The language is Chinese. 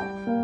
好。